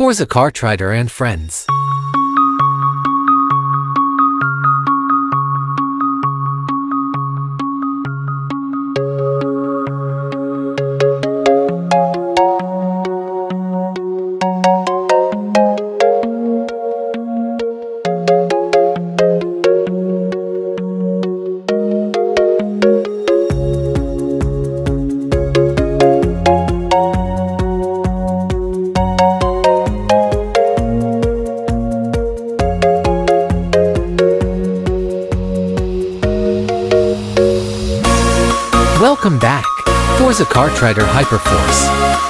Forza Car Trader and Friends. Welcome back. Forza Kart Rider Hyperforce.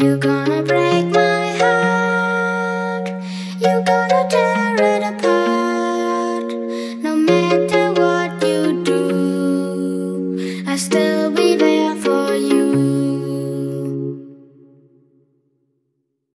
You're gonna break